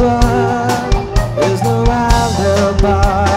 blood, there's no alibi.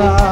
Alibi.